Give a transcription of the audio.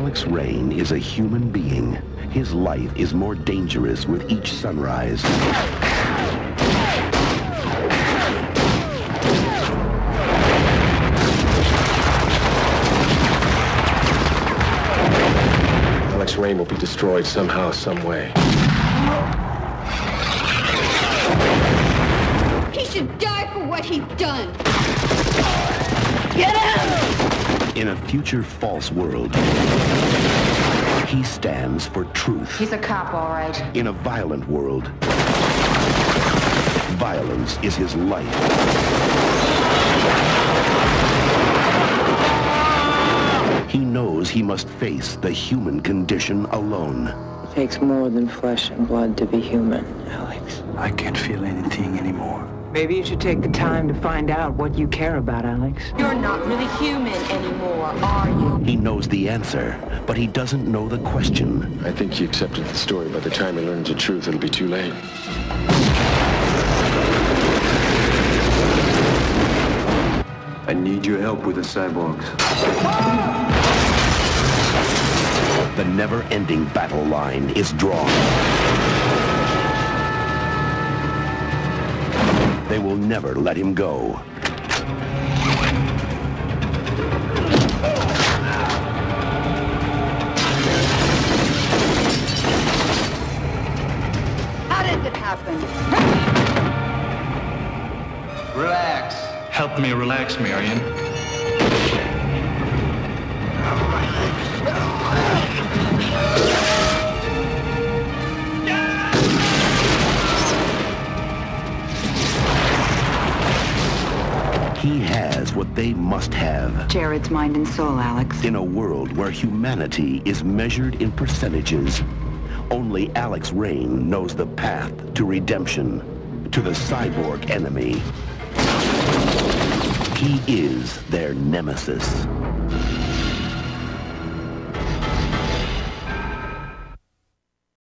Alex Rain is a human being. His life is more dangerous with each sunrise. Alex Rain will be destroyed somehow, some way. He should die for what he's done. Get him! In a future false world, he stands for truth. He's a cop, all right. In a violent world, violence is his life. He knows he must face the human condition alone. It takes more than flesh and blood to be human, Alex. I can't feel anything anymore. Maybe you should take the time to find out what you care about, Alex. You're not really human anymore, are you? He knows the answer, but he doesn't know the question. I think he accepted the story. By the time he learns the truth, it'll be too late. I need your help with the cyborgs. The never-ending battle line is drawn. They will never let him go. How did it happen? Relax. Help me relax, Marion. He has what they must have Jared's mind and soul, Alex. in a world where humanity is measured in percentages. Only Alex Rain knows the path to redemption, to the cyborg enemy. He is their nemesis.